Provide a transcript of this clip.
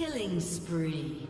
Killing spree.